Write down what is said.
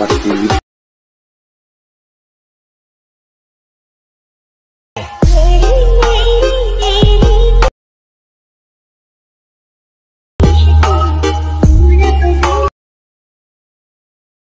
but